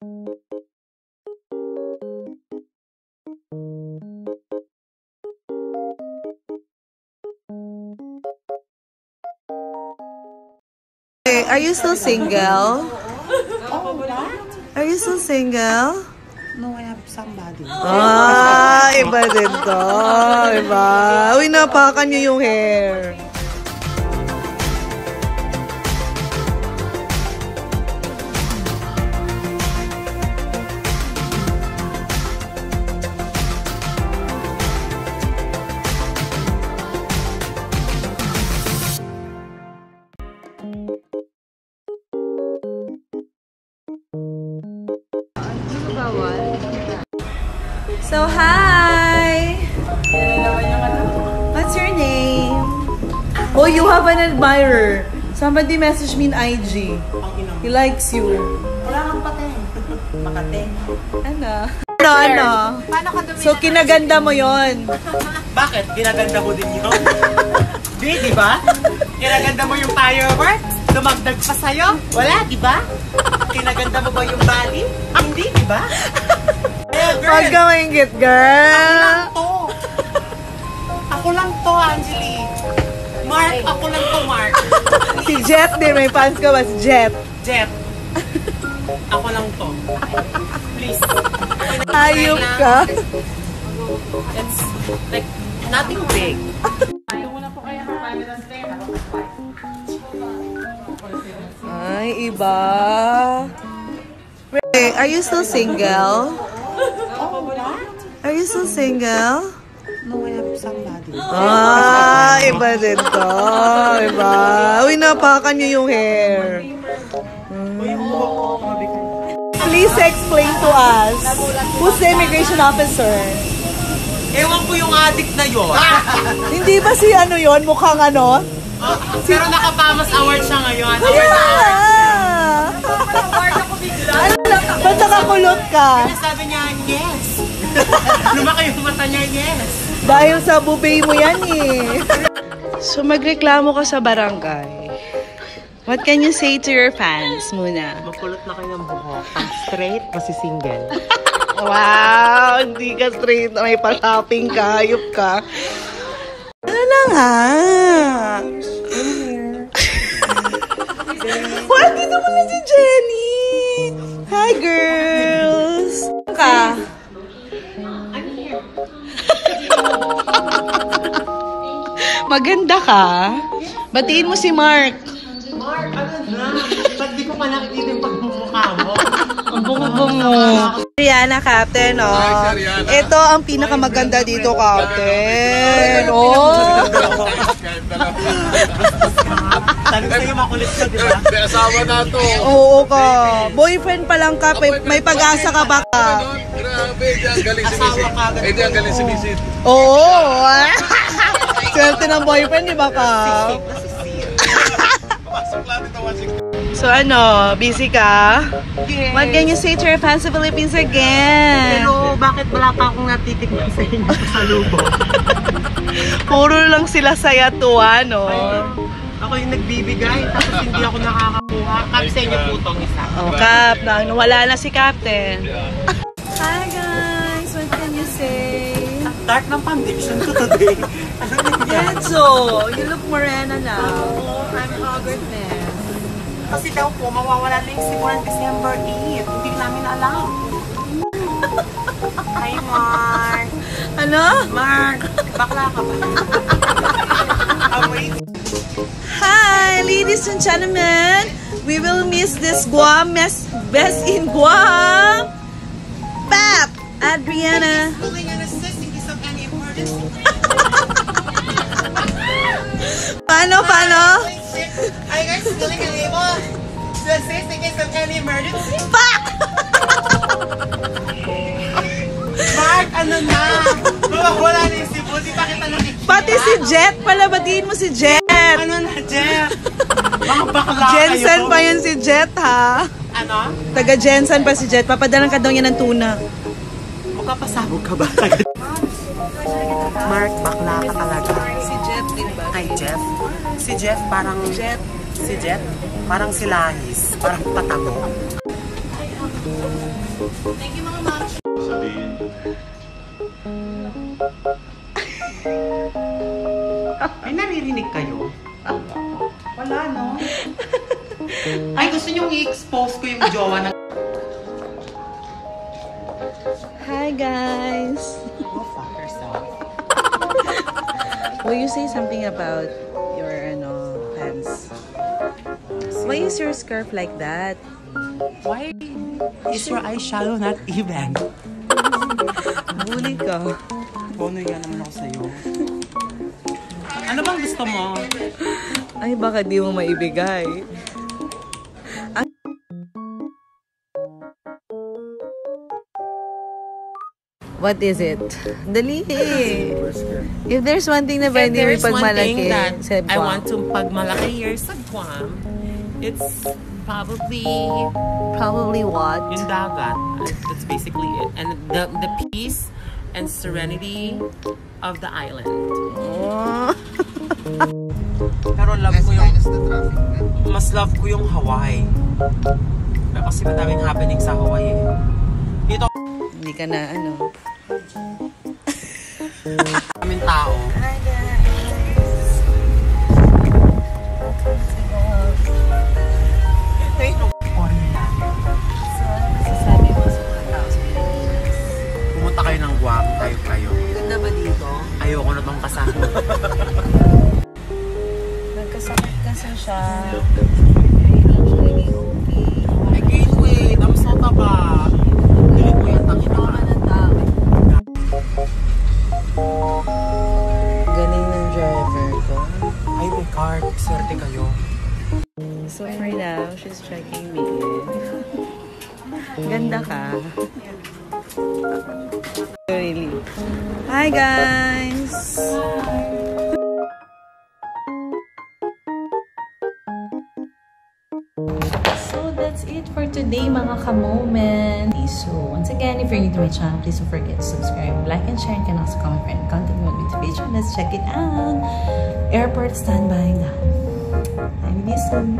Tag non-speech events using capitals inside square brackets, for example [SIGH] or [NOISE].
Okay, Are you still single? Oh, what? Are you still single? No, I have somebody. Ah, iba din to. Iba. Uy, napakan niyo yung hair. So, hi! What's your name? Oh, you have an admirer. Somebody messaged me in IG. He likes you. Wala kang pating. [LAUGHS] Makate. Ano? Ano, ano? Paano ka dumi? So, kinaganda mo yon. [LAUGHS] Bakit? Ginaganda mo din yun? [LAUGHS] di, di ba? Ginaganda mo yung firework? Dumagdag pa sa'yo? Wala, di ba? [LAUGHS] Kinaganda mo ba yung bali? Hindi, di ba? Eh, girl, Huwag ka maingit, ako girl. lang to. Ako lang to, Angeli. Mark, ako lang to, Mark. [LAUGHS] Si Jet din. May fans ka ba? Si Jet. Jet. Ako lang to. Please. Ayop ka. It's like nothing big. Ay, iba. Wait, are you still single? Oh? Are you still single? No, I have somebody. Ah, iba din to. Iba. Uy, napakan niyo yung hair. Please explain to us, who's the immigration officer? Ewan ko yung addict na yun. [LAUGHS] Hindi ba si ano yon mukhang ano? Ah, pero nakapamas award siya ngayon. Yeah! Ba't nakakulot ka? Sabi niya, yes. [LAUGHS] Lumaki yung mata niya, yes. Dahil sa bubay mo yan eh. So magreklamo ka sa barangay. What can you say to your fans muna? Makulot na kayo ng buhok. Pag straight, kasi single. [LAUGHS] Wow! Hindi ka straight. May pasaping ka. Hayop ka. Ano na nga? Hi, girls! Ka? Maganda ka. Batiin mo si Mark. Mark, ano na? Ba't di ko pa nakikita yung pagmumukha mo? Ang bungo-bungo. Rihanna, Captain, oh. Ito ang pinakamaganda dito, Captain. Oh. Sabi ko sa'yo, makulit ka, di ba? May asawa na to. Oo ka. Boyfriend pa lang ka. May, may pag-asa ka ba ka? Ganon. Grabe, di ang galing si Asawa Misit. ka, ganun. Eh, di ang galing si Misit. Oo. [LAUGHS] Swerte ng boyfriend, di ba ka? Pasok lang ito, Washington. So ano, busy ka? Yes. What can you say to your fans of Philippines again? Pero bakit wala pa akong natitikman sa inyo sa lubo? [LAUGHS] Puro lang sila saya tuwa, no? Ako yung nagbibigay, tapos hindi ako nakakakuha. Kami sa inyo po itong isa. Oh, Cap, na, wala na si Captain. Hi guys, what can you say? Dark ng foundation ko today. Ano [LAUGHS] nangyari? Enzo, you look morena now. Oo, I'm haggard na. Kasi daw po, mawawala na yung simulan December 8. Hindi namin alam. [LAUGHS] Hi, Mark. Ano? Mark, bakla ka ba? Ladies and gentlemen. We will miss this Guam best, best in Guam. Pap, Adriana. Calling. Paano, paano? Are you guys willing and able to assist in case of any emergency? Pak! Mark, ano na? Wala na yung Cebu. Di pa kita nakikita. Pati si Jet pala, batiin mo si Jet. Ano na, Jeff? Mga bakla Jensen kayo. pa yun si Jet, ha? Ano? Taga Jensen pa si Jet. Papadalan ka daw niya ng tuna. Magkapasabog ka ba? Mark, bakla ka talaga. Si Jet din ba? Ay, Jeff. Si Jeff parang... Jet. Si Jeff? Parang si Lahis. Parang patabo. Thank you mga ma'am. Sabihin. Ay, naririnig kayo? Wala, no? Ay, gusto niyong i-expose ko yung jowa ng... Hi guys. Go fuck yourself. Will you say something about your ano pants? Why is your scarf like that? Why is your eyeshadow not even? Bully ka. Bono yan naman ako sa'yo. Ano bang gusto mo? Ay, baka di mo maibigay. What is it? Dali. If there's one thing na pwede one thing ipagmalaki that sa I want to pagmalaki here sa Guam. It's probably probably what? yung dagat. That's basically it. And the the peace and serenity of the island. Oh. [LAUGHS] Pero love ko yung Minus the traffic. mas love ko yung Hawaii. Pero kasi madaming happening sa Hawaii eh. Dito Hindi ka na ano. kaming tao. Ito yung mga tao sa Pilipinas? Pumunta kayo ng Guam, tayo kayo. Ganda ba dito? Ayoko na tong kasama. [LAUGHS] Card. Swerte kayo. So for now, she's checking me in. Ganda ka. Really. Hi guys! So today mga ka-moment. So once again, if you're new to my channel, please don't forget to subscribe, like and share, and can also comment friend contact me on with page. Let's check it out. Airport standby na. I'm soon.